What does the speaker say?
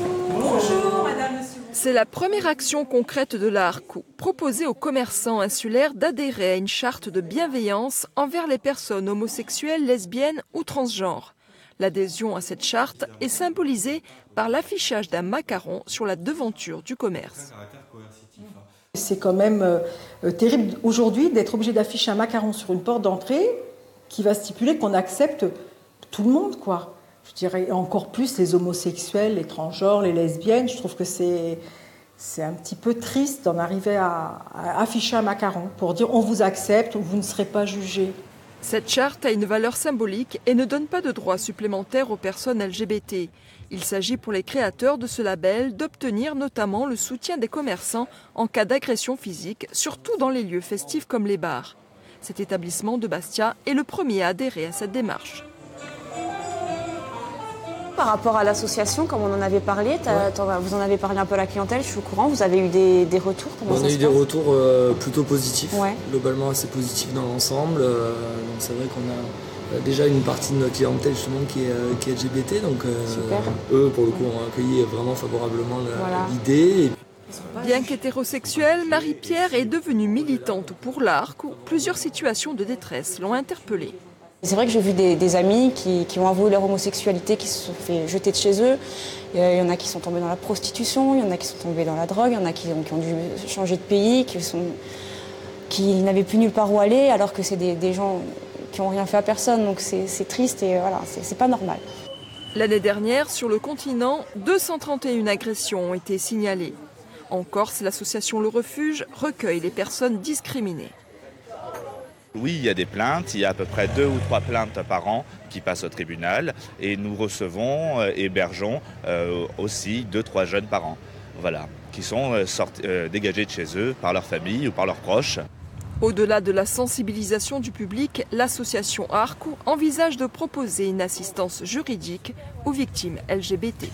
Bonjour, madame, monsieur. C'est la première action concrète de l'ARCO, proposer aux commerçants insulaires d'adhérer à une charte de bienveillance envers les personnes homosexuelles, lesbiennes ou transgenres. L'adhésion à cette charte est symbolisée par l'affichage d'un macaron sur la devanture du commerce. C'est quand même euh, terrible aujourd'hui d'être obligé d'afficher un macaron sur une porte d'entrée qui va stipuler qu'on accepte tout le monde, quoi. Je dirais encore plus les homosexuels, les transgenres, les lesbiennes. Je trouve que c'est c'est un petit peu triste d'en arriver à, à afficher un macaron pour dire on vous accepte ou vous ne serez pas jugé. Cette charte a une valeur symbolique et ne donne pas de droits supplémentaires aux personnes LGBT. Il s'agit pour les créateurs de ce label d'obtenir notamment le soutien des commerçants en cas d'agression physique, surtout dans les lieux festifs comme les bars. Cet établissement de Bastia est le premier à adhérer à cette démarche. Par rapport à l'association, comme on en avait parlé, vous en avez parlé un peu à la clientèle, je suis au courant, vous avez eu des, des retours On a eu des retours euh, plutôt positifs, globalement assez positifs dans l'ensemble. Euh, donc c'est vrai qu'on a euh, déjà une partie de notre clientèle justement qui est, qui est LGBT, donc eux pour le coup ont accueilli vraiment favorablement l'idée. Bien qu'hétérosexuelle, Marie-Pierre est devenue militante pour l'ARC où plusieurs situations de détresse l'ont interpellée. C'est vrai que j'ai vu des, amis qui, ont avoué leur homosexualité, qui se sont fait jeter de chez eux. Il y en a qui sont tombés dans la prostitution, il y en a qui sont tombés dans la drogue, il y en a qui, ont dû changer de pays, qui, n'avaient plus nulle part où aller, alors que c'est des, gens qui n'ont rien fait à personne. Donc c'est triste et voilà, c'est pas normal. L'année dernière, sur le continent, 231 agressions ont été signalées. En Corse, l'association Le Refuge recueille les personnes discriminées. Oui, il y a des plaintes, il y a à peu près deux ou trois plaintes par an qui passent au tribunal et nous recevons, euh, hébergeons euh, aussi deux, trois jeunes par an, voilà, qui sont euh, dégagés de chez eux par leur famille ou par leurs proches. Au-delà de la sensibilisation du public, l'association ARCO envisage de proposer une assistance juridique aux victimes LGBT.